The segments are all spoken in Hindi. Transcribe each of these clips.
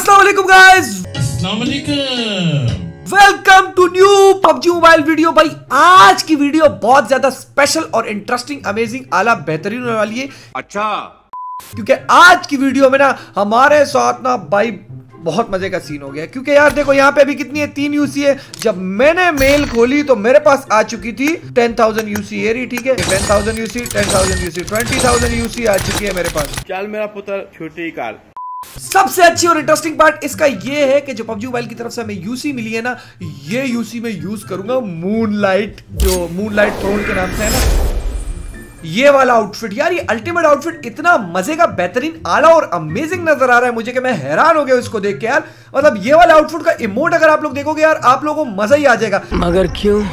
अस्सलाम guys welcome. To new PUBG mobile video भाई आज की वीडियो बहुत ज़्यादा स्पेशल और इंटरेस्टिंग अमेजिंग आला बेहतरीन होने वाली है। अच्छा। क्योंकि आज की वीडियो में ना हमारे साथ ना भाई बहुत मज़े का सीन हो गया क्योंकि यार देखो यहाँ पे अभी कितनी है? तीन यूसी है। जब मैंने मेल खोली तो मेरे पास आ चुकी थी टेन थाउज़ेंड यूसी एरी ठीक है? Ten thousand UC ten thousand UC twenty thousand UC आ चुकी है मेरे पास। चल मेरा पुत्र छोटी कार सबसे अच्छी और इंटरेस्टिंग पार्ट इसका ये है कि जो पबजी मोबाइल की तरफ़ से हमें यूसी मिली है ना ये यूसी मैं यूज़ करूँगा मून लाइट जो मून लाइट थ्रोन के नाम से है ना। ये वाला आउटफिट यार ये अल्टीमेट आउटफिट इतना मज़े का बेहतरीन आला और अमेजिंग नज़र आ रहा है मुझे कि मैं हैरान हो गया इसको देख के यार। मतलब ये वाला आउटफिट का इमोट अगर आप लोग देखोगे यार आप लोगों को मज़ा ही आ जाएगा। मगर क्यों?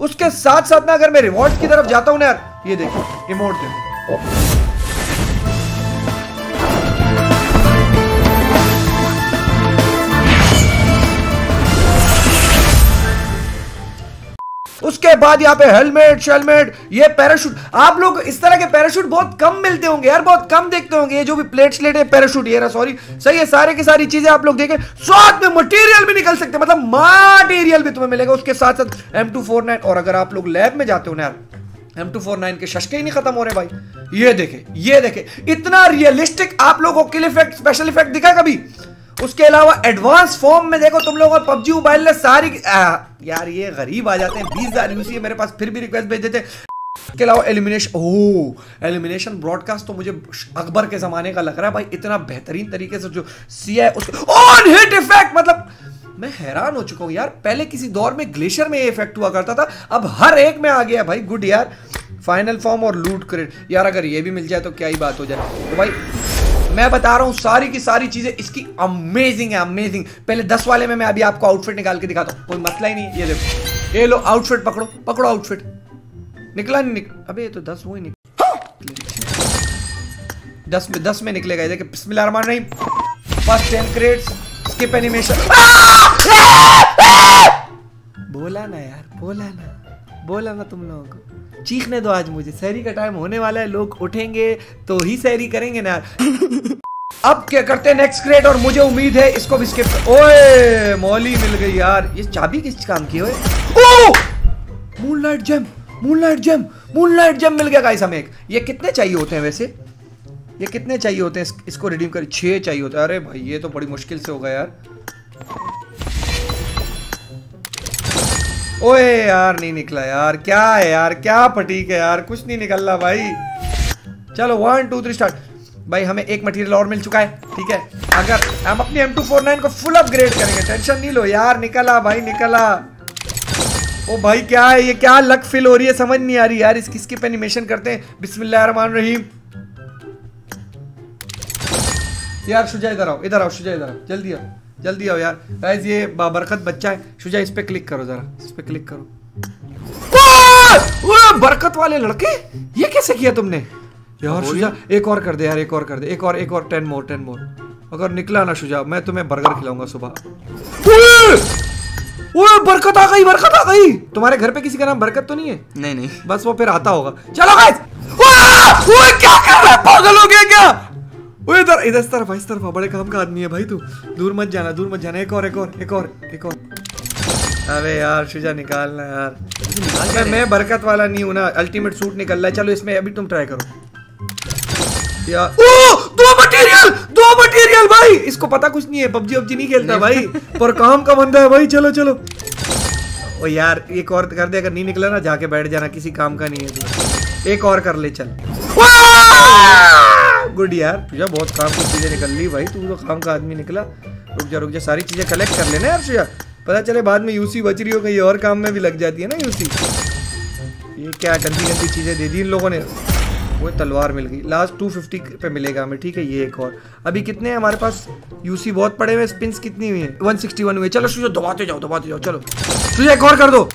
उसके साथ साथ ना अगर मैं रिवॉर्ड की तरफ़ जाता हूँ ना यार ये देखो इमोट देखो। उसके बाद यहाँ पे हेलमेट शेलमेट ये पैराशूट आप लोग इस तरह के पैराशूट बहुत कम मिलते होंगे यार, बहुत कम देखते होंगे। ये जो भी प्लेट स्लेट है पैराशूट ये सॉरी सही है, सारे की सारी चीज़ें आप लोग देखें। साथ में मटेरियल भी निकल सकते मतलब मटेरियल भी तुम्हें मिलेगा। उसके साथ साथ एम और अगर आप लोग लैब में जाते हो ना यार एम टू फोर नाइन के शशके ही नहीं खत्म हो रहे भाई। ये देखे ये देखे। इतना रियलिस्टिक आप लोगों को इफ़ेक्ट स्पेशल इफ़ेक्ट दिखा कभी? उसके अलावा एडवांस फॉर्म में देखो तुम लोग पबजी मोबाइल ने सारी आ, यार ये गरीब आ जाते हैं बीस हज़ार यूसी मेरे पास फिर भी रिक्वेस्ट भेज देते के अलावा एलिमिनेशन ओह एलिमिनेशन ब्रॉडकास्ट तो मुझे अकबर के जमाने का लग रहा है भाई इतना बेहतरीन तरीके से जो सी है उसको ऑन हिट इफ़ेक्ट मतलब मैं हैरान हो चुका हूँ यार पहले किसी दौर में ग्लेशियर में ये इफ़ेक्ट हुआ करता था अब हर एक में आ गया भाई गुड यार। फाइनल फॉर्म और लूट क्रेड यार अगर ये भी मिल जाए तो क्या ही बात हो जाए। तो भाई मैं बता रहा हूँ सारी की सारी चीज़ें इसकी अमेजिंग है अमेजिंग पहले दस वाले में मैं अभी आपको आउटफिट निकाल के दिखाता हूँ। कोई मसला ही नहीं ये देखो। ये लो आउटफिट पकड़ो पकड़ो आउटफिट निकला नहीं निकला अबे ये तो दस वो ही निकला दस में दस में निकलेगा देखिए बिस्मिल्लाह रहमान रहीम। First ten crates skip animation बोला ना यार बोला ना। बोला ना तुम लोगों को। चीखने दो आज मुझे। सैरी का टाइम होने वाला है, लोग उठेंगे तो ही सैरी करेंगे ना। अब क्या करते हैं नेक्स्ट ग्रेड और मुझे उम्मीद है इसको भी स्किप ओए, मौली मिल गई यार। ये चाबी किस काम की ओए? Moonlight gem moonlight gem moonlight gem मिल गया गाइस हमें एक। ये कितने चाहिए होते हैं वैसे? ये कितने चाहिए होते हैं इसको रिडीम कर छह चाहिए होते हैं। अरे भाई, ये तो बड़ी मुश्किल से होगा यार। ओए यार, नहीं निकला यार। क्या है यार? क्या फटीक है यार? कुछ नहीं निकल रहा भाई। चलो वन टू थ्री स्टार्ट भाई, हमें एक मटेरियल और मिल चुका है, ठीक है? अगर हम अपनी एम टू फोर नाइन को फुल अपग्रेड करेंगे टेंशन नहीं लो यार। निकला भाई, निकला। ओ भाई, क्या है ये? क्या लक फिल हो रही है? समझ नहीं आ रही यार। इसकी स्किप एनिमेशन करते हैं? बिस्मिल्लाह रहीम। यार शुजा इधर आओ इधर आओ शुजा इधर आओ। जल्दी आओ। जल्दी आओ यार। गाइस ये बाबरकत बच्चा है। शुजा इस पे क्लिक करो जरा। इस पे क्लिक करो। बरकत वाले लड़के? ये कैसे किया तुमने? यार शुजा एक और कर दे यार एक और कर दे। एक और एक और टेन मोर टेन मोर अगर निकला ना शुजा मैं तुम्हें बर्गर खिलाऊँगा सुबह। ओए बरकत आ गई बरकत आ गई। तुम्हारे घर पे किसी का नाम बरकत तो नहीं है? नहीं नहीं। बस वो फिर आता होगा। चलो गाइस ओए क्या कर रहा है? पागल हो गया क्या? ओए इधर इधर इस तरफ़ इस तरफ़ बड़े काम का आदमी है भाई तू। दूर मत जाना दूर मत जाना। एक और एक और एक और एक और। अबे यार शुजा निकालना यार। मैं मैं बरकत वाला नहीं हूँ ना अल्टीमेट सूट निकल रहा है। चलो इसमें अभी तुम ट्राई करो। यार ओ दो मटेरियल दो मटेरियल भाई। इसको पता कुछ नहीं है पबजी वबजी नहीं खेलता भाई। पर काम का बंदा है भाई चलो चलो। ओ यार एक और कर दे अगर नहीं निकला ना जाके बैठ जाना किसी काम का नहीं है एक और कर ले चल। गुड यार। तुझे बहुत काम की चीज़ें निकल ली भाई। तू तो काम का आदमी निकला। रुक जा रुक जा। सारी चीज़ें कलेक्ट कर लेना यार तुझे। पता चले बाद में यूसी बच रही हो, कहीं और काम में भी लग जाती है ना यूसी ये क्या गंदी गंदी चीज़ें दे दी इन लोगों ने। वो तलवार मिल गई। लास्ट 250 पे मिलेगा हमें। ठीक है, ये एक और। अभी कितने हैं हमारे पास? यूसी बहुत पड़े हुए स्पिन्स कितनी हुई है? 161 हुए चलो सुजो, दबाते जाओ दबाते जाओ। चलो। तुझे एक और कर दो।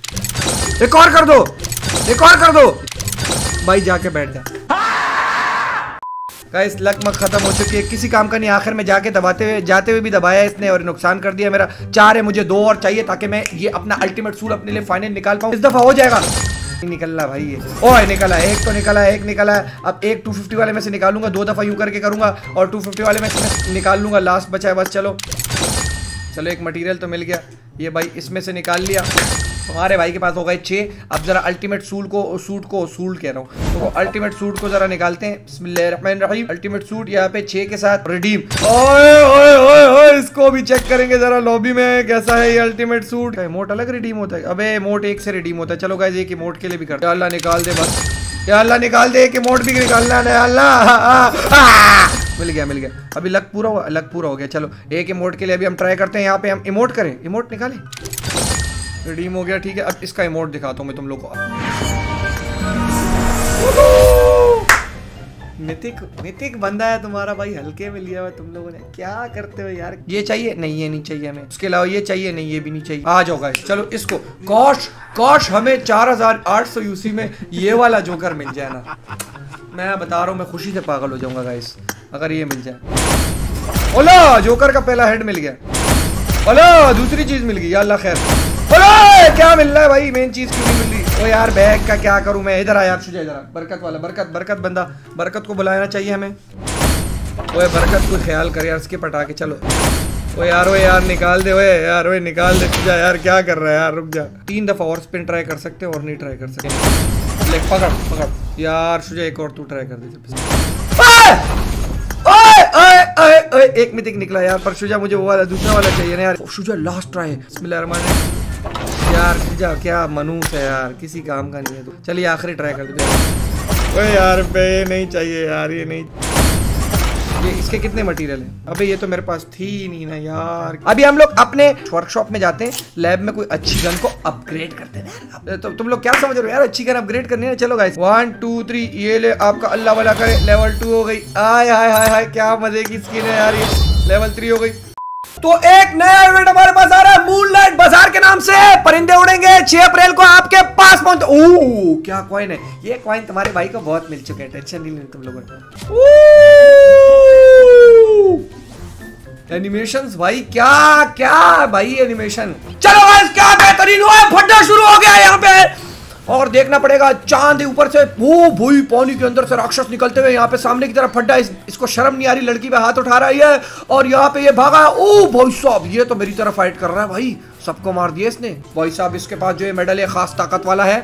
एक और कर दो। एक और कर दो। भाई जाके बैठ जा। गाइस लक मक खत्म हो चुकी है। किसी काम का नहीं, आखिर में जाके दबाते हुए जाते हुए भी दबाया इसने और नुकसान कर दिया मेरा। चार है, मुझे दो और चाहिए ताकि मैं ये अपना अल्टीमेट सूल अपने लिए फाइनल निकाल पाऊँ। इस दफ़ा हो जाएगा। निकल रहा भाई ये। ओए, निकला एक तो निकला एक निकला है। अब एक 250 वाले में से निकालूँगा, दो दफ़ा यूँ करके करूँगा और 250 वाले में से निकाल लूँगा। लास्ट बचा है, बस चलो। चलो, एक मटेरियल तो मिल गया। ये भाई इसमें से निकाल लिया। हमारे भाई के पास हो गए छः अब जरा अल्टीमेट सूट को सूट को सूट कह रहा हूँ। तो अल्टीमेट सूट को जरा निकालते हैं। अल्टीमेट सूट यहाँ पे छः के साथ रिडीम ओए ओए ओए ओए, इसको भी चेक करेंगे जरा लॉबी में। कैसा है ये अल्टीमेट सूट मोट अलग रिडीम होता है। अबे, मोट एक से रिडीम होता है। चलो गाइस एक मोट के लिए भी कर अल्लाह निकाल दे बस। या अल्लाह निकाल दे कि मोट भी निकालना है। अल्लाह मिल गया मिल गया। अभी लक पूरा हुआ लक पूरा हो गया। चलो, एक इमोट के लिए अभी हम ट्राई करते हैं। यहाँ पे हम इमोट करें। इमोट निकालें। रिडीम हो गया ठीक है। अब इसका इमोट दिखाता हूँ मैं तुम लोग को। मिथिक मिथिक बंदा है तुम्हारा भाई हल्के में लिया हुआ तुम लोगों ने। क्या करते हो यार? ये चाहिए? नहीं ये नहीं चाहिए हमें। उसके अलावा ये चाहिए? नहीं ये भी नहीं चाहिए। आ जाओ गाइस चलो इसको। कॉश कॉश हमें चार हज़ार आठ सौ यूसी में ये वाला जोकर मिल जाए ना। मैं बता रहा हूँ मैं खुशी से पागल हो जाऊँगा गाइस अगर ये मिल जाए। ओला जोकर का पहला हेड मिल गया। ओला दूसरी चीज़ मिल गई। अल्लाह खैर। क्या मिल रहा है भाई? मेन चीज़ क्यों नहीं मिल रही? ओ यार, बैग का क्या करूँ मैं? इधर आया शुजा इधर बरकत वाला, बरकत बरकत बंदा। बरकत को बुलाना चाहिए हमें। ओए, बरकत को ख्याल कर यार, इसके पटा के चलो। ओ यार ओ यार, निकाल दे, ओए यार, ओए, निकाल दे शुजा यार, क्या कर रहा है यार? रुक जा। तीन दफ़ा और स्पिन ट्राई कर सकते और नहीं ट्राई कर सकते। ले, पकड़ पकड़। यार शुजा एक और तू ट्राई कर दे ओए! ओए एक मिथिक निकला यार, पर शुजा मुझे वो वाला, दूसरा वाला चाहिए ना यार। शुजा लास्ट ट्राई है बिस्मिल्लाह यार जा क्या मनूस है यार किसी काम का नहीं है तो। चलिए आखिरी ट्राई कर देते हैं। यार बे ये नहीं चाहिए यार ये नहीं। ये इसके कितने मटेरियल हैं? अबे ये तो मेरे पास थी नहीं ना यार। अभी हम लोग अपने वर्कशॉप में जाते हैं लैब में कोई अच्छी गन को अपग्रेड करते हैं। तो तुम लोग क्या समझ रहे हो यार अच्छी गन अपग्रेड करनी है? चलो गाइस वन टू थ्री ये ले आपका अल्लाह वाला करे लेवल टू हो गई। आय हाय हाय हाय क्या मज़े की स्किन है यार ये। लेवल थ्री हो गई। तो एक नया इवेंट हमारे पास आ रहा है मूनलाइट बाज़ार के नाम से। परिंदे उड़ेंगे 6 अप्रैल को आपके पास पहुँच क्या कॉइन है? ये कॉइन तुम्हारे भाई को बहुत मिल चुके हैं, टेंशन नहीं तुम लोगों ने एनिमेशन भाई, क्या क्या भाई एनिमेशन चलो गाइस क्या बेहतरीन हुआ फटना शुरू हो गया यहाँ पे। और देखना पड़ेगा चाँद ऊपर से वो भूई पानी के अंदर से राक्षस निकलते हुए यहाँ पे सामने की तरफ़ फड्डा इस, इसको शर्म नहीं आ रही लड़की पे हाथ उठा रहा है और यहाँ पे ये भागा। ओ भाई साहब ये तो मेरी तरफ़ फाइट कर रहा है भाई। सबको मार दिया इसने। भाई साहब इसके पास जो ये मेडल है खास ताकत वाला है।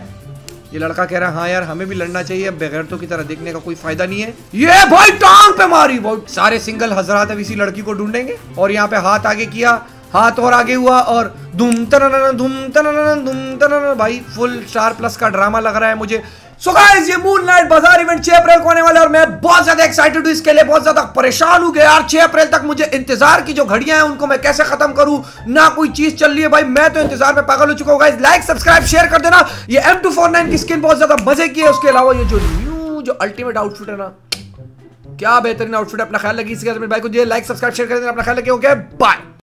ये लड़का कह रहा है हाँ यार हमें भी लड़ना चाहिए बगैर तो की तरह देखने का कोई फ़ायदा नहीं है। ये भाई टांग पे मारी बहुत सारे सिंगल हजरात अब इसी लड़की को ढूंढेंगे और यहाँ पे हाथ आगे किया। हाथ और आगे हुआ और धूम तन धूम तन धूम तन भाई फुल स्टार प्लस का ड्रामा लग रहा है मुझे। सो गाइस ये मून नाइट बाज़ार इवेंट 6 अप्रैल को होने वाला है और मैं बहुत ज़्यादा एक्साइटेड हूँ इसके लिए, बहुत ज़्यादा परेशान हूँ यार 6 अप्रैल तक मुझे इंतज़ार की जो घड़ियाँ हैं, उनको मैं कैसे खत्म करूँ? ना कोई चीज़ चल रही है भाई, मैं तो इंतज़ार में पागल हो चुका हूँ। लाइक सब्सक्राइब शेयर कर देना। ये M249 की स्किन बहुत ज़्यादा मज़े की है, उसके अलावा ये जो न्यू जो अल्टीमेट आउटफिट है ना, क्या बेहतरीन आउटफिट अपना ख्याल लगी इसके भाई को लाइक सब्सक्राइब शेयर कर देना, अपना ख्याल लगे ओके बाय